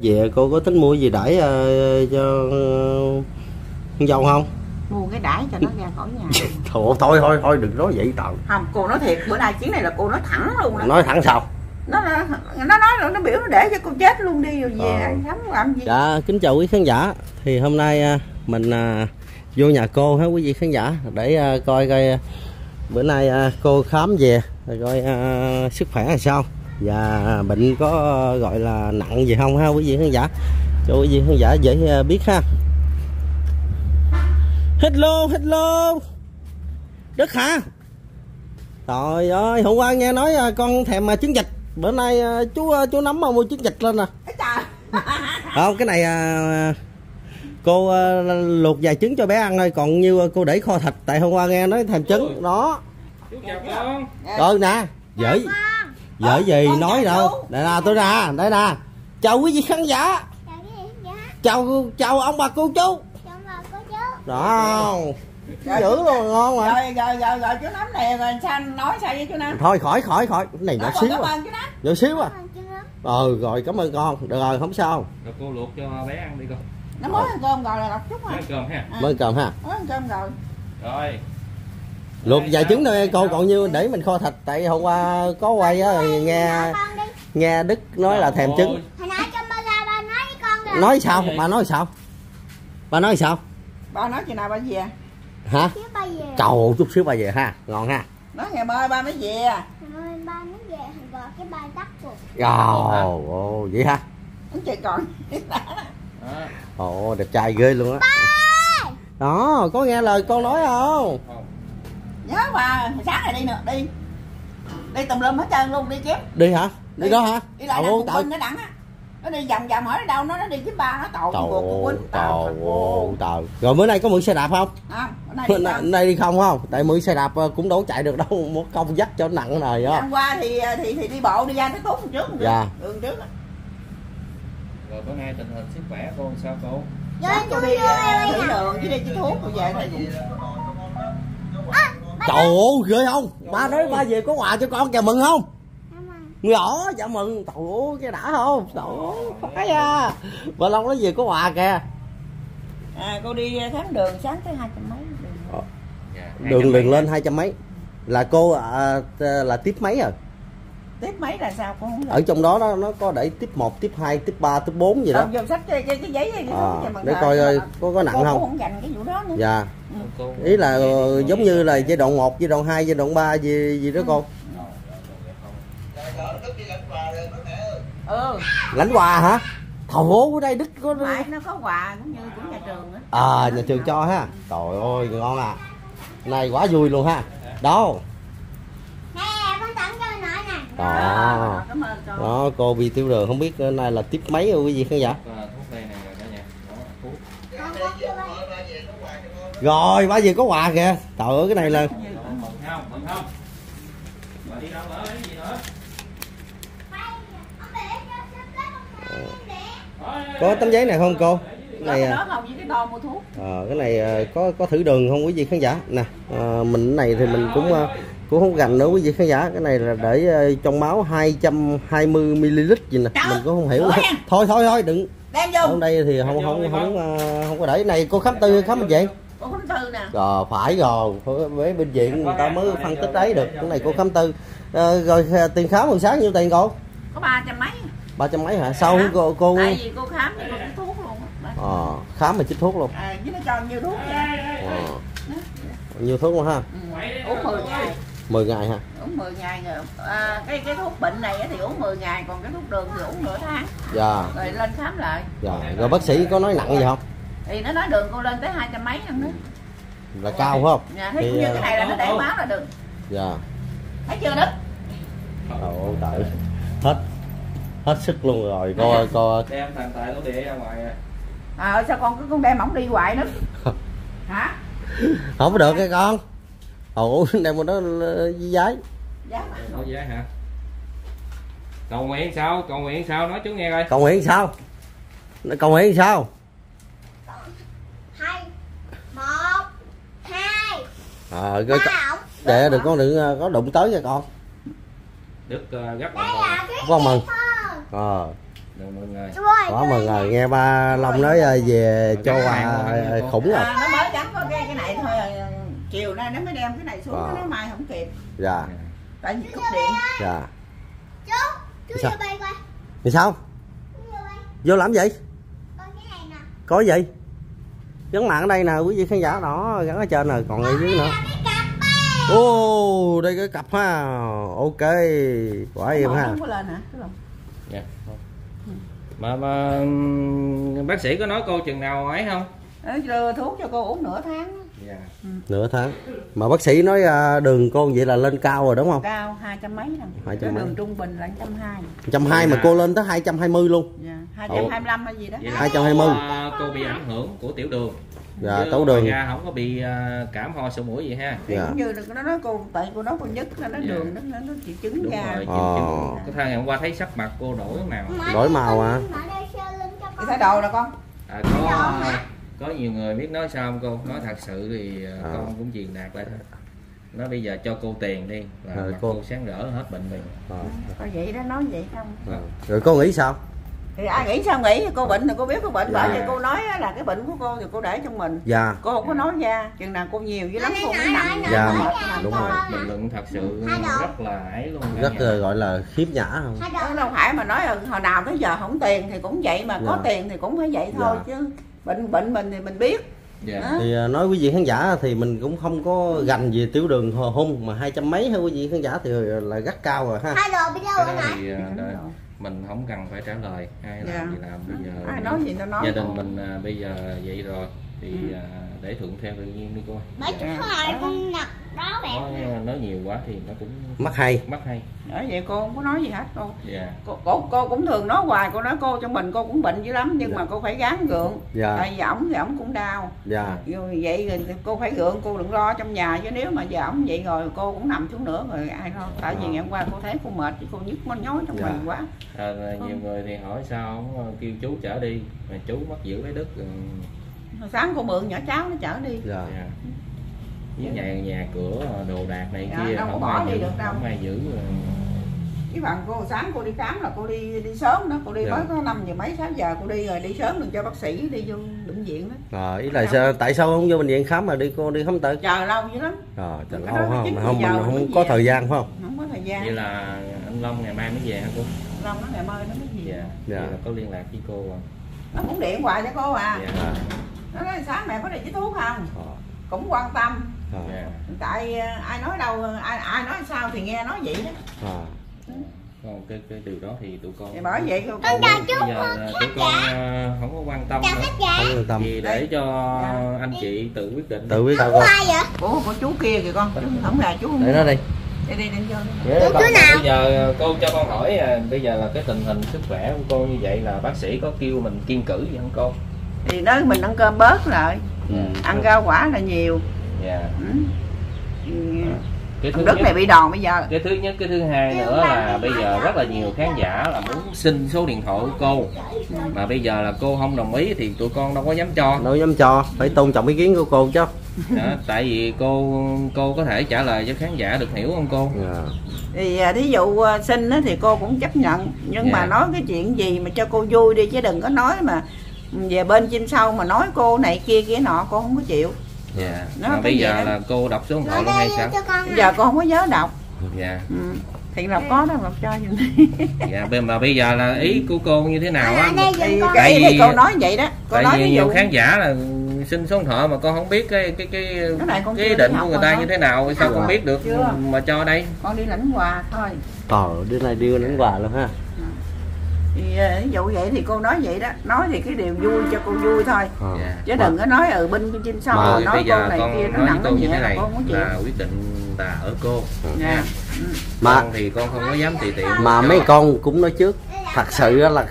về cô có tính mua gì đãi ờ, cho con dâu không? Mua cái đãi cho nó ra khỏi nhà. Thôi thôi thôi thôi đừng nói vậy tao. Không cô nói thiệt bữa nay chuyến này là cô nói thẳng luôn đó. nói thẳng sao? Nó nó nó nói là nó biểu nó để cho cô chết luôn đi rồi về Ờ. làm gì? Dạ kính chào quý khán giả. Thì hôm nay à, mình à, vô nhà cô ha quý vị khán giả? Để à, coi coi bữa nay à, cô khám về rồi coi sức khỏe là sao và bệnh có gọi là nặng gì không ha? Quý vị khán giả? Cho quý vị khán giả dễ à, biết ha. Hello hello đức hả? Trời ơi hôm qua nghe nói à, con thèm mà trứng vịt bữa nay à, chú à, chú nắm mà mua trứng vịt lên nè. Trời. Không cái này à, cô à, luộc vài trứng cho bé ăn thôi. Còn như cô để kho thịt. Tại hôm qua nghe nói thèm trứng. Đó. Chú chào con. Rồi nè dễ dễ gì? con nói đâu? đây nè tôi nè đây nè. Chào quý vị khán giả. Chào chào ông bà cô chú. Đó dữ luôn ngon mà. Rồi rồi rồi rồi chú nắm này rồi sao nói sao với chú nắm? Thôi khỏi khỏi khỏi. Cái này nhỏ xíu cảm à. ơn chú nắm. Nhỏ xíu à. Ừ rồi cảm ơn con. Được rồi không sao. Rồi cô luộc cho bé ăn đi con nó mới ăn cơm rồi là đọc chút Mới mà ăn cơm ha. Mới cầm ha. Mới ăn cơm rồi. Rồi luộc vài trứng thôi cô còn như để mình kho thịt tại hôm qua có quay á rồi nghe nghe đức nói là thèm trứng. ba ba nói với con rồi nói sao? Bà nói sao? Bà nói sao? Ba nói chừng nào ba về? Hả? Ba cầu chút xíu bà về ha ngon ha. Nói ngày mai ba mới về. Trời ba nói về hình gọi cái bài tắt rồi. Ồ ồ vậy ha. Anh chị còn. Đó. ồ đẹp trai ghê luôn á. Đó có nghe lời con nói không? Không. Nhớ mà sáng này đi nữa đi. Đi tùm lum hết trơn luôn đi chép. Đi hả? Đi đó hả? Đi lại đằng tại nó đặng á. Nó đi vòng vòng hỏi đâu nó nó đi với ba nó tội trời trời trời. Rồi bữa nay có mượn xe đạp không? Không bữa nay Hôm đi nay, đi không không? Tại mượn xe đạp ờ, cũng đâu chạy được đâu một công dắt cho nặng rồi đó hôm qua thì thì thì đi bộ đi ra tới tốt trước Dạ. đường trước á. rồi bữa nay tình hình sức khỏe cô sao cô? Sáng chú cô đi đây ờ, đường chứ đi chứ thuốc cô về thì cũng trời ơi ghê không? Ba nói ba về có quà cho con kìa mừng không? Nhỏ dạ mừng. Trời ơi cái đã không? Trời ơi phải à. Bà long nói về có quà kìa. À cô đi khám đường sáng tới hai trăm mấy. Đường. dạ, đường đường lên hai trăm mấy. Là cô à, t- là tiếp mấy rồi tiếp mấy là sao cô không ở trong đó nó nó có để tiếp 1, tiếp 2, tiếp 3, tiếp 4 gì đó. Vô sách cái, cái, cái giấy cái À, bằng để coi coi có có nặng cô, không. cô không dành cái vụ đó nữa. Dạ ý là giống như là giai đoạn 1, giai đoạn 2, giai đoạn 3 gì gì đó cô ừ lãnh quà hả? Thầu ở đây đức có phải nó có quà cũng như của nhà trường á. À nhà trường cho ha. Trời ơi ngon à. Này quá vui luôn ha. Đâu Nè con tặng cho nội nè. Đó. Cảm ơn cô đó cô bị tiêu đường không biết này là tiếp mấy rồi quý vị khán giả Và thuốc đây này rồi cả nhà đó thuốc Con có chưa ba rồi ba gì có quà kìa. Trời ơi cái này là không không gì có tấm giấy này không cô? Cái có này à, đó không với cái đo mua thuốc Ờ, cái này ờ, có có thử đường không quý vị khán giả? Nè ờ, mình cái này thì mình cũng ờ, cũng không gành nữa quý vị khán giả. Cái này là để ờ, trong máu 220 ml gì nè. Mình cũng không hiểu. thôi thôi thôi đừng. Đem ở vô đây thì không không không ờ, không có để. Này cô khám tư khám cô khám tư nè. Rồi phải rồi với bệnh viện người ta mới phân tích đấy được. Cái này cô khám tư. Ờ, rồi ờ, tiền khám hồi sáng nhiêu tiền cô? Có ba trăm mấy. Ba trăm mấy hả? Sau cô cô tại vì cô khám thì cô cái thuốc luôn á. Ờ, khám mà chích thuốc luôn. À nó cho nhiêu thuốc vậy ờ. nhiều thuốc luôn ha? Ừ. uống 10 ngày. 10 ngày ha uống 10 ngày rồi à, cái cái thuốc bệnh này á thì uống 10 ngày còn cái thuốc đường thì uống nửa tháng. Dạ. Rồi lên khám lại. Dạ. Rồi bác sĩ có nói nặng gì không? Thì nó nói đường cô lên tới hai trăm mấy lần nữa là cao phải không? Nhà thấy Thì, cũng như ờ, cái này là nó để máu là đường dạ. Thấy chưa đức? Ồ trời hết hết sức luôn rồi. Cô cô đem thằng tài nó để ra ngoài à. à sao con cứ con đem ổng đi hoài nữa? Hả? Không có được cái con. Ồ đem một đó với giấy. Giá mà. Nói vậy hả? Cầu nguyện sao? Cầu nguyện sao? Nói chú nghe coi. Cầu nguyện sao? Cầu nguyện sao hai một hai ờ cái ổng để đừng con đừng ờ, có đụng tới nha con đức uh, đồng là cái Con mừng. ờ Mừng mừng rồi. Quá mừng rồi, nghe ba Long nói à, về cho quà à, khủng rồi. à, nó mới gắn có cái cái này thôi à, chiều nay nó mới đem cái này xuống À. nó mai không kịp Dạ, tại vì cúp điện dạ. chú, chú Sao? vô bay coi. Thì sao? Vô bay. Vô làm gì? Coi cái này nè. Có gì? Gắn mạng ở đây nè, quý vị khán giả đó, gắn ở trên rồi, còn ở dưới nữa. Ô, đây cái cặp ha. Ok, quả em ha. không có lên hả Đúng không? Dạ. Mà mà bác sĩ có nói cô chừng nào ấy không? Ờ, đưa thuốc cho cô uống nửa tháng Dạ. Nửa tháng. Mà bác sĩ nói à, đường cô vậy là lên cao rồi đúng không? cao hai trăm mấy Hai trăm đường trung bình là trăm hai 120 mà cô lên tới 220 luôn. dạ hai trăm hai mươi lăm hay gì đó Vậy là 220. cô, cô bị ảnh hưởng của tiểu đường. Dạ, Chứ tấu đường. ra không có bị à, cảm ho sổ mũi gì ha. thì Dạ. cũng như là nó nói cô tại cô nói cô nhất là nó Dạ. đường nó nó, nó triệu chứng Đúng ra rồi. Ờ. Ờ. Cái thang ngày hôm qua thấy sắc mặt cô đổi màu. Đổi màu à? Cái con. thái đầu là con À, có có nhiều người biết nói sao không cô? Nói thật sự thì à, À. con cũng truyền đạt lại thôi. Nói bây giờ cho cô tiền đi là Rồi mặt cô- cô sáng rỡ hết bệnh liền. Ờ, có vậy đó nói vậy không ờ. Rồi cô nghĩ sao? Thì ai nghĩ sao nghĩ cô bệnh thì cô biết cô bệnh Dạ. bởi vì cô nói là cái bệnh của cô thì cô để trong mình Dạ. cô không có nói ra chừng nào cô nhiều dữ lắm cô mới nằm Dạ, nằm đúng rồi. bình luận thật sự rất là ấy luôn Rất là gọi là khiếp nhã không? Đó đâu phải mà nói là hồi nào tới giờ không tiền thì cũng vậy mà có Dạ. tiền thì cũng phải vậy thôi Dạ. chứ bệnh bệnh mình thì mình biết Dạ. Đó. Thì à, nói quý vị khán giả thì mình cũng không có gành về tiểu đường hung mà hai trăm mấy hay quý vị khán giả thì là rất cao rồi ha. Hai Cái rồi đó nè? Mình không cần phải trả lời ai Dạ. làm gì làm bây giờ ai nói gì nó nói gia đình mình à, bây giờ vậy rồi thì Ừ. à, để thuận theo tự nhiên đi cô Mấy chú Dạ. hỏi con nhặt đó mẹ. nói, nói nhiều quá thì nó cũng Mắt hay. mất hay Đó vậy cô không có nói gì hết cô dạ cô, cô, cô cũng thường nói hoài cô nói cô trong mình cô cũng bệnh dữ lắm nhưng Dạ. mà cô phải gắng gượng Dạ. tại vì ổng thì ổng cũng đau Dạ. rồi vậy thì cô phải gượng cô đừng lo trong nhà chứ nếu mà giờ ổng vậy rồi cô cũng nằm xuống nữa rồi ai lo tại vì Ờ. ngày hôm qua cô thấy cô mệt chứ cô nhức con nhói trong Dạ. mình quá à, nhiều người thì hỏi sao không ờ, kêu chú chở đi mà chú mất giữ lấy đức rồi Hồi sáng cô mượn nhỏ cháu nó chở đi Dạ. dạ. với nhà nhà cửa đồ đạc này Dạ, kia đâu không bỏ ai đi giữ được đâu. không ai giữ rồi. cái phần cô sáng cô đi khám là cô đi đi sớm đó cô đi Dạ. mới có năm giờ mấy sáu giờ cô đi rồi đi sớm đừng cho bác sĩ đi vô bệnh viện đó Rồi ý là sao, tại sao không vô bệnh viện khám mà đi cô đi khám tự? chờ lâu dữ lắm Rồi, chờ Cái lâu không? không mình không có về. thời gian phải không? không có thời gian vậy là anh Long ngày mai mới về hả cô lâu nó ngày mai nó mới gì dạ Dạ. vậy là có liên lạc với cô à nó cũng điện hoài cho cô à dạ À, nó nói sáng mẹ có đi chích thuốc không ờ, cũng quan tâm dạ tại ờ, ai nói đâu ai ai nói sao thì nghe nói vậy đó ờ. còn cái cái điều đó thì tụi con thì bởi vậy cô, Con chào chú bây giờ tụi con không có quan tâm Chào nữa. Không quan tâm. thì để cho anh chị tự quyết định Tự sao Không con. ai vậy? của của chú kia kìa con chú không là chú không Để nó đi. đi đi đi vô. Vậy nào? bây giờ cô cho con hỏi à, bây giờ là cái tình hình sức khỏe của cô như vậy là bác sĩ có kêu mình kiên cử gì không cô? Thì nói mình ăn cơm bớt lại Ừ. ăn rau quả là nhiều Dạ. ừ. Ừ. Cái thứ Thằng Đức nhất này bị đòn bây giờ cái thứ nhất cái thứ hai nữa là bây giờ rất là nhiều khán giả là muốn xin số điện thoại của cô mà bây giờ là cô không đồng ý thì tụi con đâu có dám cho Đâu dám cho, phải tôn trọng ý kiến của cô chứ. đó, tại vì cô cô có thể trả lời cho khán giả được hiểu không cô Dạ. thì à, thí dụ à, xin á thì cô cũng chấp nhận nhưng Dạ. mà nói cái chuyện gì mà cho cô vui đi chứ đừng có nói mà về bên trên sau mà nói cô này kia kia nọ cô không có chịu dạ Nó mà bây giờ đó. là cô đọc số điện thoại luôn hay sao bây giờ cô không có nhớ đọc dạ ừ. thì đọc có đâu đọc cho đi dạ bên- mà bây giờ là ý của cô như thế nào á giùm. Tại vì- cô nói vậy đó cô tại nói vì nhiều dụ khán giả là xin số điện thoại mà con không biết cái cái cái Cái định của người ta đó. như thế nào sao con biết được Chưa. mà cho đây con đi lãnh quà thôi Trời đứa này đưa đến quà luôn ha. Thì à, ví dụ vậy thì cô nói vậy đó. Nói thì cái điều vui cho cô vui thôi. Ờ. Dạ. chứ đừng có nói ở bên trên sau Mà rồi Rồi nói bây cô này con kia nó nặng nó nhẹ thế là này cô có chịu. là quyết định là ở cô. Dạ. Ừ. Mà con thì con không có dám tùy tiện. mà mấy con cũng nói trước. Thật sự á là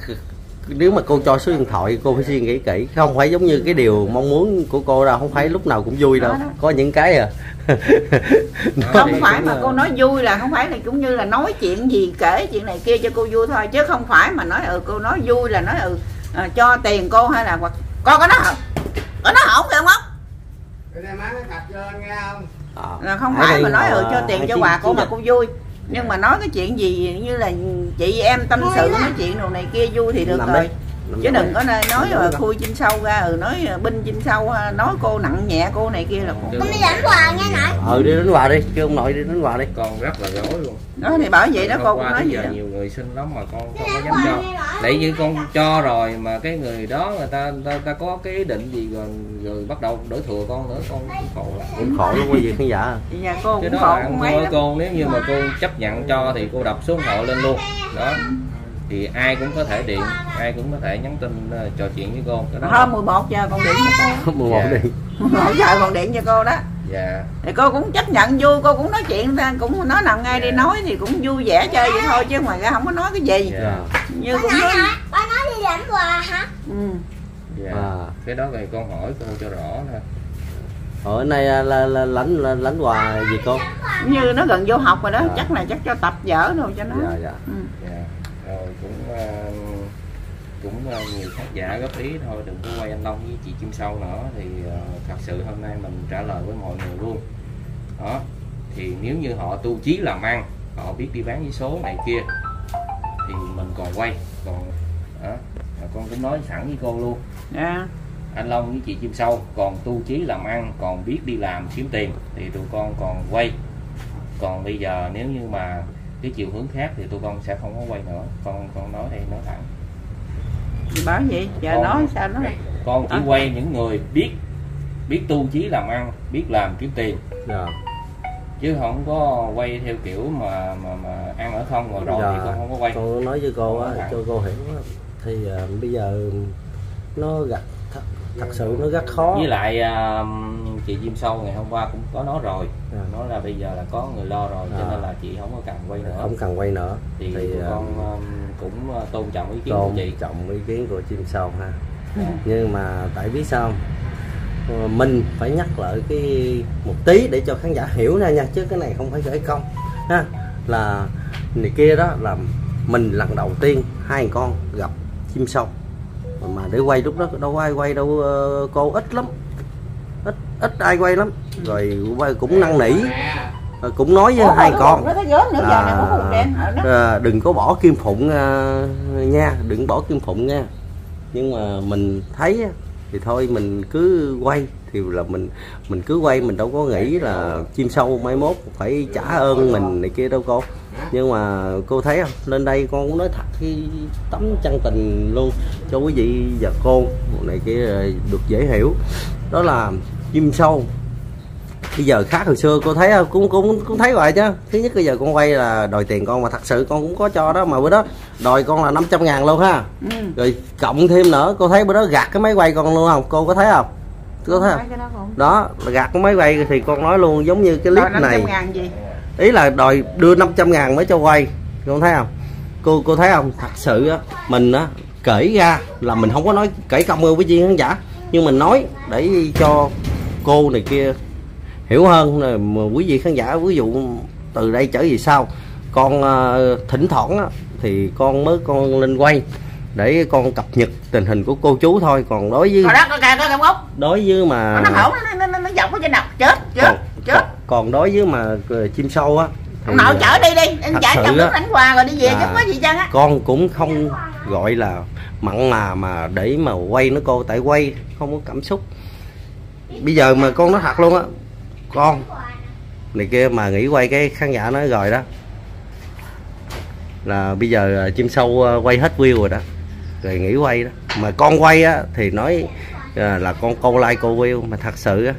nếu mà cô cho số điện thoại cô phải suy nghĩ kỹ. Không phải giống như cái điều mong muốn của cô đâu không phải lúc nào cũng vui đâu. Có những cái à không phải mà là- cô nói vui là không phải là cũng như là nói chuyện gì kể chuyện này kia cho cô vui thôi chứ không phải mà nói ừ cô nói vui là nói ừ à, cho tiền cô hay là hoặc con có nó hả có nó hổng kìa không không nghe không? Ờ. là không Ở phải mà nói ừ là cho tiền hai cho quà cô mà cô vui nhưng mà nói cái chuyện gì như là chị em tâm sự nói chuyện đồ này kia vui thì được rồi chứ đừng có nơi nói Nằm là khui chim sâu ra ừ nói binh chim sâu ha, nói cô nặng nhẹ cô này kia là Con đi đánh quà nha nội ừ đi đánh quà đi kêu ông nội đi đánh quà đi. Con rất là rối luôn. Nói thì bảo vậy đó cô qua cũng nói vậy giờ đó. nhiều người xin lắm mà con không có dám cho. Tại vì con cho rồi mà cái người đó người ta ta, ta có cái ý định gì rồi rồi bắt đầu đổi thừa con nữa con cũng khổ lắm. cũng khổ lắm quý vị khán giả. Nhà cô cái cũng đó khổ cô nếu như mà cô chấp nhận cho thì cô đập số điện thoại lên luôn. Đó thì ai cũng có thể điện ai cũng có thể nhắn tin ờ, trò chuyện với cô cái đó hôm 11 giờ còn điện cho cô mua một Dạ. đi 11 giờ còn điện cho cô đó dạ thì cô cũng chấp nhận vui cô cũng nói chuyện ra cũng nói nào ngay đi Dạ. nói thì cũng vui vẻ chơi vậy thôi chứ ngoài ra không có nói cái gì dạ như Con cũng nói hả? Con nói đi đánh quà hả? ừ. dạ À. cái đó thì con hỏi cô cho rõ nè ở nay à, là, là lãnh là, lãnh quà gì cô như nó gần vô học rồi đó Dạ. chắc là chắc cho tập dở đâu cho nó dạ dạ ừ. dạ rồi cũng ờ, cũng ờ, nhiều khán giả góp ý thôi đừng có quay anh Long với chị Chim Sâu nữa. Thì ờ, thật sự hôm nay mình trả lời với mọi người luôn. Đó thì nếu như họ tu chí làm ăn họ biết đi bán với số này kia thì mình còn quay còn đó con cũng nói sẵn với cô luôn. Dạ. Anh Long với chị Chim Sâu còn tu chí làm ăn còn biết đi làm kiếm tiền thì tụi con còn quay. Còn bây giờ nếu như mà cái chiều hướng khác thì tụi con sẽ không có quay nữa. Con con nói đây nói thẳng. Thì bảo vậy giờ Con- nói sao nó con chỉ À. quay những người biết biết tu chí làm ăn biết làm kiếm tiền. Dạ. Chứ không có quay theo kiểu mà mà mà ăn ở không rồi rồi thì Dạ. con không có quay. Con nói với cô á nói cho cô hiểu á. Thì à, bây giờ nó gặp thật, thật sự nó rất khó. Với lại à, chị Diêm Sâu ngày hôm qua cũng có nói rồi Dạ. nói là bây giờ là có người lo rồi cho Dạ. nên là chị không có cần quay nữa không cần quay nữa thì, thì tụi à, con um, cũng uh, tôn trọng ý kiến của tôn chị trọng ý kiến của chim sâu ha Dạ. nhưng mà tại biết sao không? Ờ, mình phải nhắc lại cái một tí để cho khán giả hiểu ra nha chứ cái này không phải gửi công ha là này kia đó là mình lần đầu tiên hai con gặp chim sâu mà, để quay lúc đó đâu ai quay đâu ờ, cô ít lắm ít ai quay lắm. Rồi cũng năn nỉ. Ờ, cũng nói với hai con. đó à, đừng có bỏ kim phụng à, nha đừng bỏ kim phụng nha. Nhưng mà mình thấy thì thôi mình cứ quay thì là mình mình cứ quay mình đâu có nghĩ là chim sâu mai mốt phải trả ơn mình này kia đâu cô. Nhưng mà cô thấy không lên đây con cũng nói thật cái tấm chân tình luôn. Cho quý vị và cô này kia được dễ hiểu. Đó là chim sâu. Bây giờ khác hồi xưa cô thấy không? cũng cũng cũng thấy rồi chứ. Thứ nhất bây giờ con quay là đòi tiền con mà thật sự con cũng có cho đó mà bữa đó đòi con là 500 ngàn luôn ha. Ừ. rồi cộng thêm nữa cô thấy bữa đó gạt cái máy quay con luôn không? Cô có thấy không? Cô thấy không? Đó là gạt cái máy quay thì con nói luôn giống như cái clip 500 này. gì? Ý là đòi đưa 500 ngàn mới cho quay. Con thấy không? Cô cô thấy không? Thật sự á mình á kể ra là mình không có nói kể công ơn với viên khán giả. Nhưng mình nói để cho cô này kia. Hiểu hơn rồi quý vị khán giả ví dụ từ đây trở về sau con ờ, thỉnh thoảng á, thì con mới con lên quay để con cập nhật tình hình của cô chú thôi. Còn đối với đó có cà đối với mà nó hổn nó nó nó, ở trên đầu chết chết còn, chết. còn, đối với mà ờ, chim sâu á nội ờ, chở đi đi sự trong á, nước đánh quà rồi đi về chứ có gì chăng á. con cũng không gọi là mặn mà mà để mà quay nó cô tại quay không có cảm xúc bây giờ mà con nói thật luôn á, con. Này kia mà nghĩ quay cái khán giả nói rồi đó. Là bây giờ à, chim sâu à, quay hết view rồi đó. Rồi nghỉ quay đó. Mà con quay á, thì nói à, là con câu like cô view, mà thật sự á,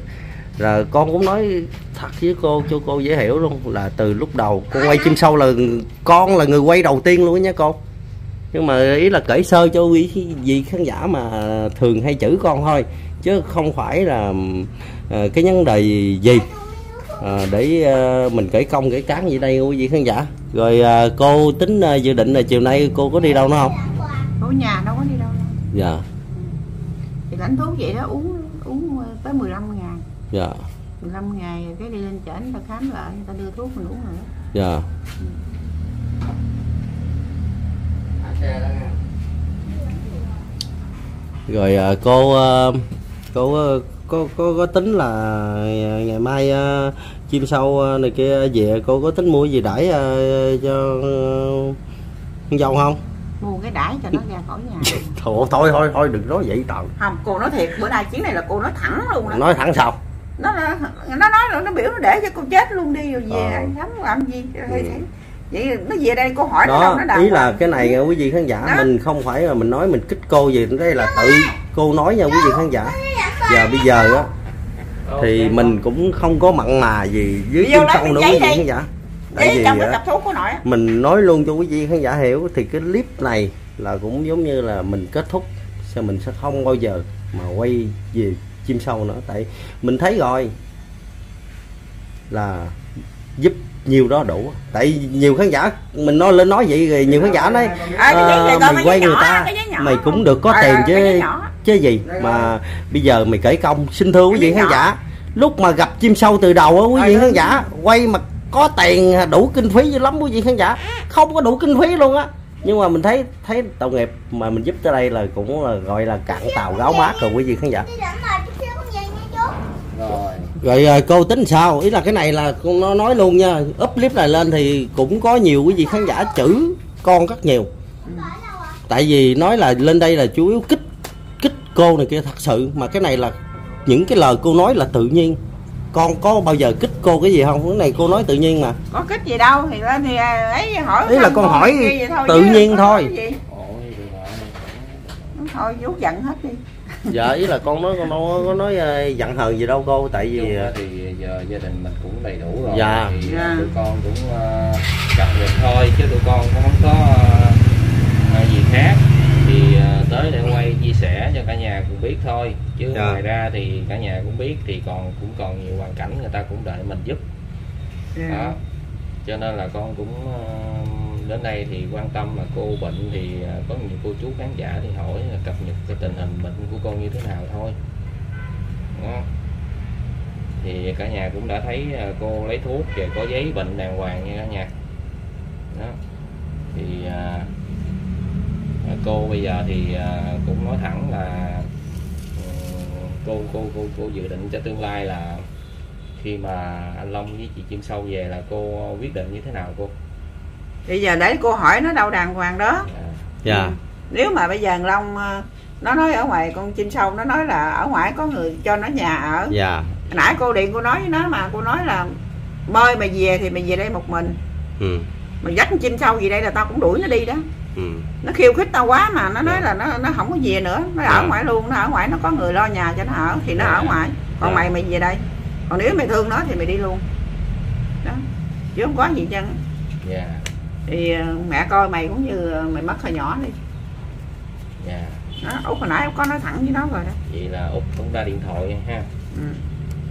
là con cũng nói thật với cô, cho cô dễ hiểu luôn, là từ lúc đầu con quay chim sâu là con là người quay đầu tiên luôn á nha cô. Nhưng mà ý là kể sơ cho quý vị khán giả mà thường hay chữ con thôi chứ không phải là ờ, cái vấn đề gì? Ờ, để ờ, mình kể công kể cán gì đây quý vị khán giả. Rồi ờ, cô tính ờ, dự định là chiều nay cô có đi đâu nữa không? Ở nhà đâu có đi đâu đâu. dạ. Thì lãnh thuốc vậy đó uống uống tới 15 ngàn dạ. 15 ngày cái đi lên chợ người ta khám lại người ta đưa thuốc mình uống nữa dạ. Rồi ờ, cô ờ, cô ờ, có có có tính là ngày mai ờ, chim sâu ờ, này kia về cô có tính mua gì đãi cho con dâu không? Mua cái đãi cho nó ra khỏi nhà. Thôi thôi thôi thôi đừng nói vậy trời. Không cô nói thiệt bữa nay chuyến này là cô nói thẳng luôn đó. Nói thẳng sao? Nó nó nói là nó biểu nó để cho cô chết luôn đi rồi về Ờ. lắm làm gì Ừ. vậy nó về đây cô hỏi nó đâu đó nó ý là cái này quý vị khán giả Đó. mình không phải là mình nói mình kích cô gì đây là tự cô nói nha quý vị khán giả giờ bây giờ á thì mình cũng không có mặn mà gì với lấy sâu nữa quý vị khán giả tại vì cái á, mình nói luôn cho quý vị khán giả hiểu thì cái clip này là cũng giống như là mình kết thúc sẽ mình sẽ không bao giờ mà quay về chim sâu nữa. Tại mình thấy rồi là giúp nhiều đó đủ. Tại nhiều khán giả mình nói lên nói vậy rồi nhiều khán giả nói À, "Ờ, mày quay người ta mày cũng được có À, tiền chứ. Chứ gì mà bây giờ mày kể công xin thưa quý vị khán giả. Lúc mà gặp chim sâu từ đầu á quý vị khán giả quay mà có tiền đủ kinh phí dữ lắm quý vị khán giả. Không có đủ kinh phí luôn á. Nhưng mà mình thấy thấy tội nghiệp mà mình giúp tới đây là cũng là gọi là cạn tàu gáo mát rồi quý vị khán giả. Rồi. Rồi à, cô tính sao? Ý là cái này là con nó nói luôn nha. Up clip này lên thì cũng có nhiều quý vị khán giả chữ con rất nhiều. Tại vì nói là lên đây là chủ yếu kích cô này kia thật sự mà cái này là những cái lời cô nói là tự nhiên. Con có bao giờ kích cô cái gì không? Cái này cô nói tự nhiên mà. Có kích gì đâu thì lên thì à, ấy hỏi Ý là con hỏi vậy tự chứ nhiên thôi. thôi vú giận hết đi. Dạ ý là con nói con đâu có nói ờ, giận hờn gì đâu cô tại vì ờ, thì giờ gia đình mình cũng đầy đủ rồi. Dạ. thì Dạ. tụi con cũng uh, cập nhật thôi chứ tụi con cũng không có ờ, gì khác tới để quay chia sẻ cho cả nhà cùng biết thôi. Chứ Dạ. ngoài ra thì cả nhà cũng biết thì còn cũng còn nhiều hoàn cảnh người ta cũng đợi mình giúp. Đó. Cho nên là con cũng đến đây thì quan tâm là cô bệnh thì ờ, có nhiều cô chú khán giả thì hỏi là cập nhật cái tình hình bệnh của con như thế nào thôi. Đó. thì cả nhà cũng đã thấy ờ, cô lấy thuốc và có giấy bệnh đàng hoàng nha cả nhà. Đó. Thì ờ, cô bây giờ thì ờ, cũng nói thẳng là ờ, cô cô cô cô dự định cho tương lai là khi mà anh Long với chị Chim Sâu về là cô quyết định như thế nào cô? bây giờ để cô hỏi nó đâu đàng hoàng đó. Dạ. dạ. Ừ. nếu mà bây giờ thằng long ờ, nó nói ở ngoài con chim sâu nó nói là ở ngoài có người cho nó nhà ở. Dạ. Nãy cô điện cô nói với nó mà cô nói là mời mày về thì mày về đây một mình. Ừ. Mà dắt con chim sâu gì đây là tao cũng đuổi nó đi đó ừ nó khiêu khích tao quá mà nó nói Dạ. là nó nó không có về nữa nó Dạ. ở ngoài luôn nó ở ngoài nó có người lo nhà cho nó ở thì nó Dạ. ở ngoài còn Dạ. mày mày về đây còn nếu mày thương nó thì mày đi luôn đó chứ không có gì chân Dạ. thì ờ, mẹ coi mày cũng như mày mất hồi nhỏ đi Dạ. đó út hồi nãy út có nói thẳng với nó rồi đó Vậy là Út cũng ra điện thoại ha. ừ.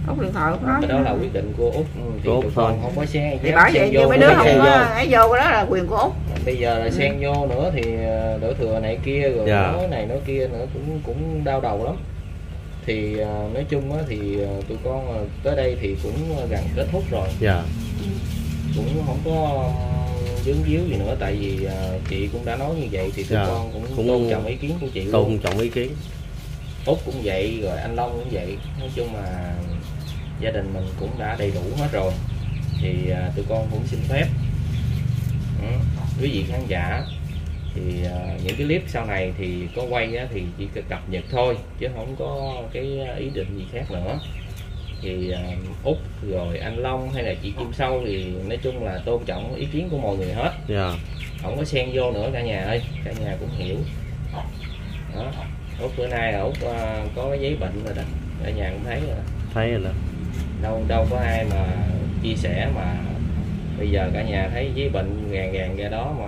Út điện thoại út nói Cái đó là quyết định của Út ừ, thì Út tụi thôi. con không có xe. thì bởi vậy như mấy đứa không có ấy vô cái đó là quyền của út Bây giờ là xen vô nữa thì ờ, đổ thừa này kia rồi Dạ. nói này nói kia nữa cũng cũng đau đầu lắm. Thì ờ, nói chung á thì ờ, tụi con tới đây thì cũng gần kết thúc rồi. dạ cũng không có dướng díu gì nữa tại vì chị cũng đã nói như vậy thì tụi Dạ, con cũng, cũng tôn trọng ý kiến của chị luôn tôn trọng ý kiến út cũng vậy rồi anh long cũng vậy nói chung là gia đình mình cũng đã đầy đủ hết rồi. Thì à, tụi con cũng xin phép. Ừ, quý vị khán giả thì à, những cái clip sau này thì có quay á, thì chỉ cập nhật thôi chứ không có cái ý định gì khác nữa. Thì à, út rồi anh long hay là chị kim sâu thì nói chung là tôn trọng ý kiến của mọi người hết. Dạ. Không có xen vô nữa cả nhà ơi cả nhà cũng hiểu. Đó út bữa nay là út à, có cái giấy bệnh rồi đó cả nhà cũng thấy rồi. Thấy rồi đó đâu đâu có ai mà chia sẻ mà bây giờ cả nhà thấy giấy bệnh gàn gàn ra đó mà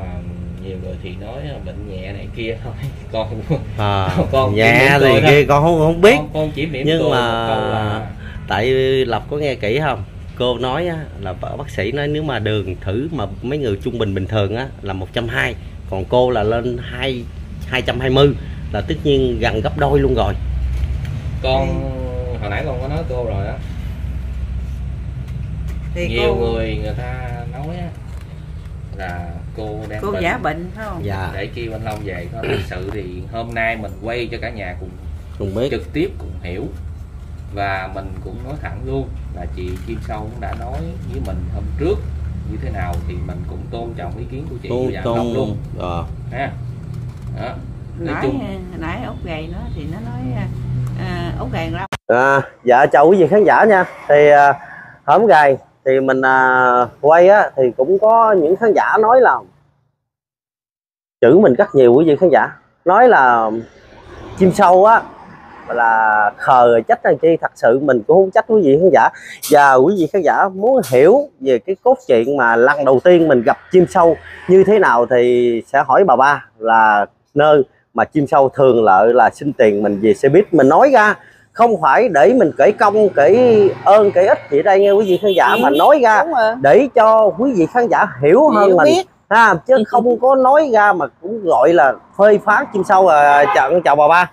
nhiều người thì nói bệnh nhẹ này kia thôi. Con à, Con chỉ thì kia con không không biết. Con, con chỉ mỉm nhưng mà- là tại lập có nghe kỹ không? Cô nói á, là bác bác sĩ nói nếu mà đường thử mà mấy người trung bình bình thường á là 120 còn cô là lên hai 220 là tất nhiên gần gấp đôi luôn rồi. Con hồi nãy con có nói cô rồi đó thì nhiều cô người người ta nói á, là cô đang cô bệnh. giả bệnh phải không? Dạ. Để kêu anh Long về thôi thực sự thì hôm nay mình quay cho cả nhà cùng không biết. trực tiếp cùng hiểu. Và mình cũng nói thẳng luôn là chị Kim Sâu cũng đã nói với mình hôm trước như thế nào thì mình cũng tôn trọng ý kiến của chị tôn và Long luôn. tôn ờ. ha. Đó. nói nãy chung. nãy ốc gầy nó thì nó nói à, ốc gầy ra À, dạ chào quý vị khán giả nha. Thì à, hổm gầy thì mình à, quay á thì cũng có những khán giả nói là chữ mình rất nhiều quý vị khán giả. Nói là chim sâu á là khờ trách này chi thật sự mình cũng không trách quý vị khán giả. Và quý vị khán giả muốn hiểu về cái cốt truyện mà lần đầu tiên mình gặp chim sâu như thế nào thì sẽ hỏi bà ba là nơi mà chim sâu thường lợi là xin tiền mình về xe buýt. Mình nói ra không phải để mình kể công kể ơn kể ích gì đây nghe quý vị khán giả mà nói ra để cho quý vị khán giả hiểu hơn Hiểu mình. biết. ha chứ không có nói ra mà cũng gọi là phơi phán chim sâu. À, chào chào bà ba.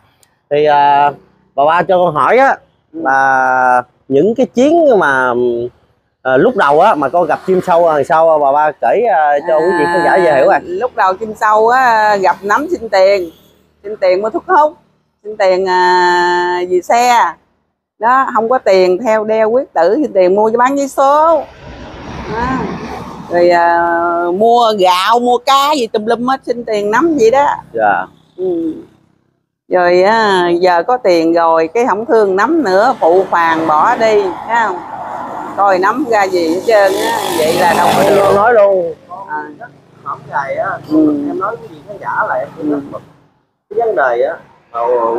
Thì à, bà ba cho con hỏi á là những cái chuyến mà à, lúc đầu á mà con gặp chim sâu là sao bà ba kể à, cho quý vị khán giả dễ hiểu à? lúc đầu chim sâu á gặp nắm xin tiền. Xin tiền mua thuốc hút xin tiền à, vì xe đó không có tiền theo đeo quyết tử xin tiền mua cho bán giấy số đó. rồi à, mua gạo mua cá gì tùm lum hết xin tiền nắm gì đó dạ ừ. rồi á, giờ có tiền rồi cái không thương nắm nữa phụ phàng bỏ đi thấy không coi nắm ra gì hết trơn á vậy là đâu có được nói luôn à. hổm gầy á Ừ. em nói quý vị khán giả là em cũng rất mực cái vấn đề á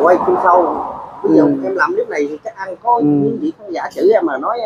quay chim sâu ví dụ Ừ. em làm clip này thì chắc ăn có Ừ. những vị khán giả chữ em mà nói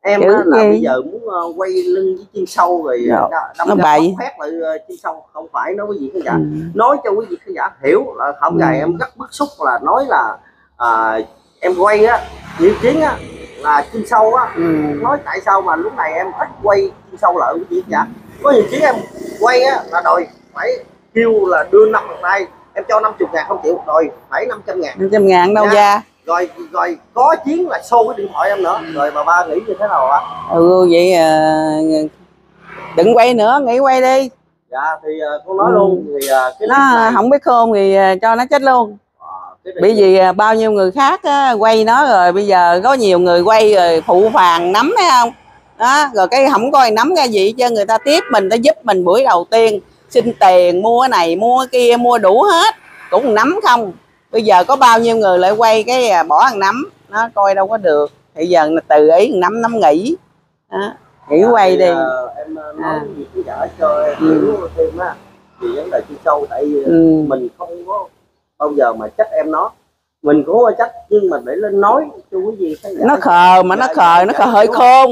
em Chữ á, là gì? bây giờ muốn ờ, quay lưng với chim sâu rồi Dạ. đâm Nó bậy. phét lại ờ, chim sâu không phải nói quý vị khán giả Ừ. nói cho quý vị khán giả hiểu là hổm Ừ. gầy em rất bức xúc là nói là à, em quay á nhiều chuyến á là chim sâu á Ừ. nói tại sao mà lúc này em ít quay chim sâu lại quý vị khán giả có nhiều chuyến em quay á là đòi phải kêu là đưa năm bằng tay em cho 50 ngàn không chịu. Rồi phải 500 ngàn. năm trăm ngàn đâu ra rồi rồi có chuyến là xô cái điện thoại em nữa. Rồi bà ba nghĩ như thế nào ạ? Ừ vậy à, đừng quay nữa nghỉ quay đi. Dạ thì ờ, con nói Ừ. luôn thì ờ, cái nó này, không biết khôn thì à, cho nó chết luôn. Bởi vì à, bao nhiêu người khác á, quay nó rồi bây giờ có nhiều người quay rồi phụ phàng nắm thấy không? Đó rồi cái không coi nắm ra gì cho người ta tiếp mình ta giúp mình buổi đầu tiên xin tiền mua này mua kia mua đủ hết. Cũng nắm không. Bây giờ có bao nhiêu người lại quay cái à, bỏ ăn nắm? Nó coi đâu có được. Thì giờ là từ ý nắm nắm nghỉ. Đó. nghỉ Dạ, quay thì, đi. ờ, em ờ, nói À. vị khán giả cho em. Ừ. hiểu thêm á. Vì vấn đề chuyên sâu tại vì ừ. mình không có bao giờ mà trách em nó. Mình cũng có trách nhưng mà để lên nói cho quý vị khán giả. Nó khờ mà nó Dạ, khờ dạ, nó khờ hơi khôn